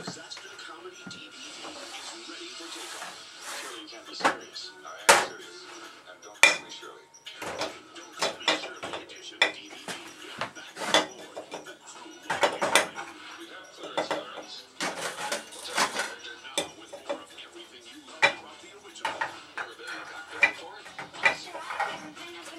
is ready for takeoff. Surely you can't be serious. I am serious. And don't call me Shirley. Don't Call Me Shirley edition DVD. Back on board. The crew will be ready. We have clearance, Clarence. We'll take the character. Now with more of everything you love about the original. Ever been in a cockpit before? I sure. I've been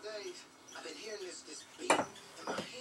I've been hearing this this beat in my head.